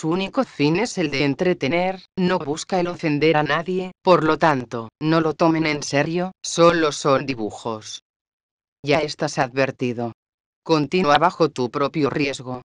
Su único fin es el de entretener, no busca el ofender a nadie, por lo tanto, no lo tomen en serio, solo son dibujos. Ya estás advertido. Continúa bajo tu propio riesgo.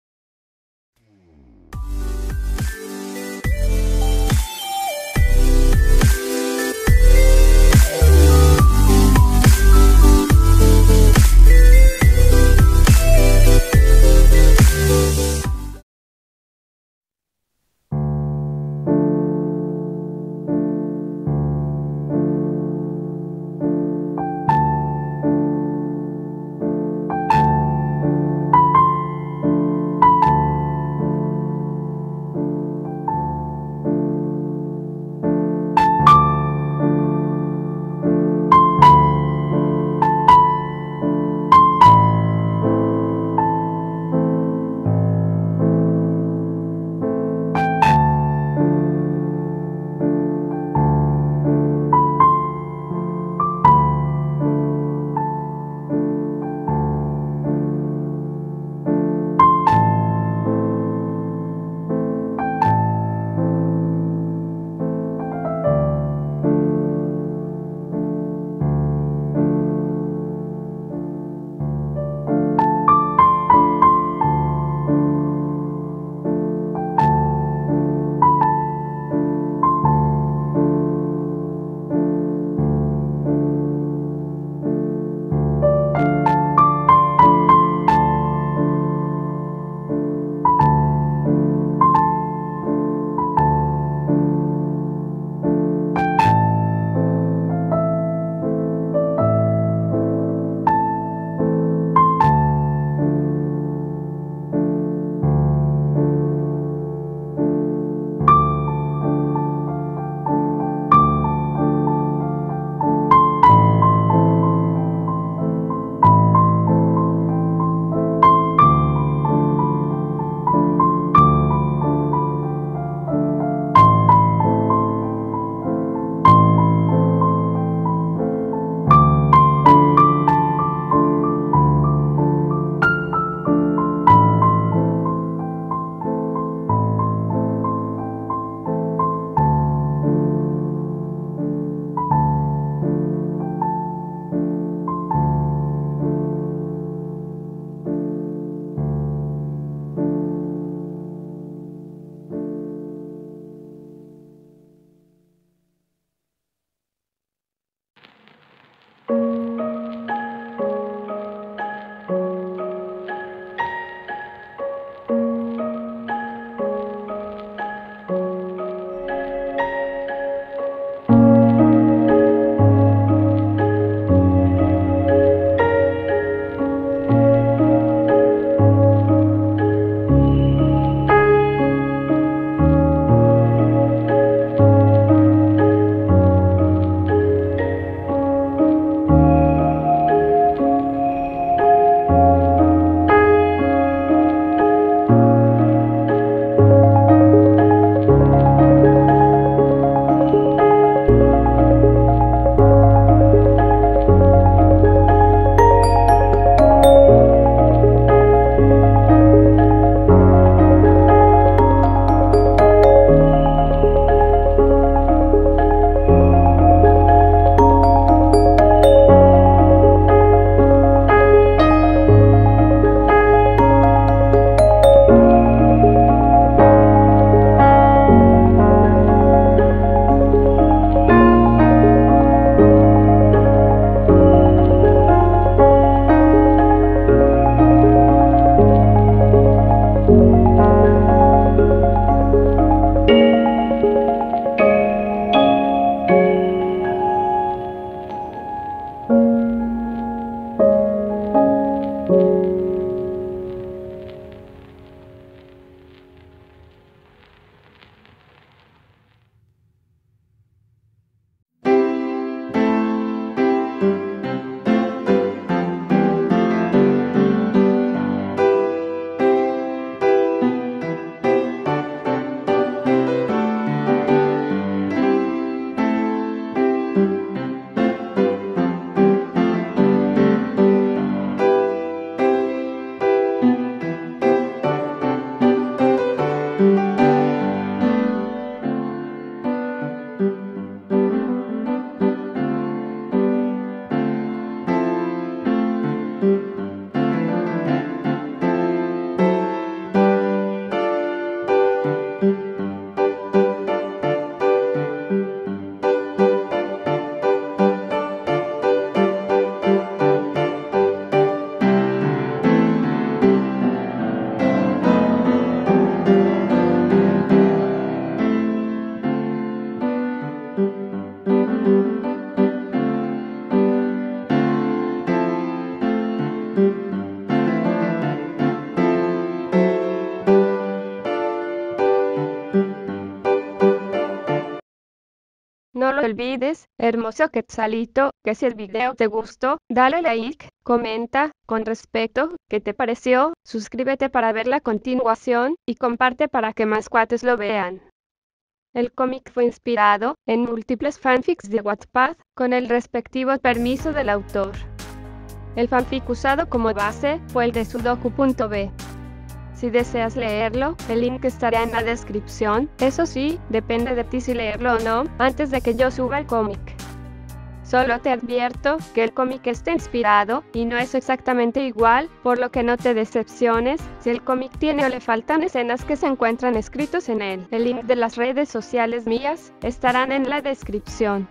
Lo olvides, hermoso Quetzalito, que si el video te gustó, dale like, comenta, con respecto, qué te pareció, suscríbete para ver la continuación, y comparte para que más cuates lo vean. El cómic fue inspirado en múltiples fanfics de Wattpad, con el respectivo permiso del autor. El fanfic usado como base fue el de sudoku.b. Si deseas leerlo, el link estará en la descripción. Eso sí, depende de ti si leerlo o no, antes de que yo suba el cómic. Solo te advierto que el cómic está inspirado y no es exactamente igual, por lo que no te decepciones si el cómic tiene o le faltan escenas que se encuentran escritos en él. El link de las redes sociales mías estarán en la descripción.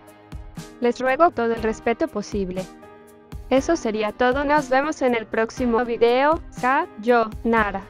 Les ruego todo el respeto posible. Eso sería todo, nos vemos en el próximo video. Sa, yo, Nara.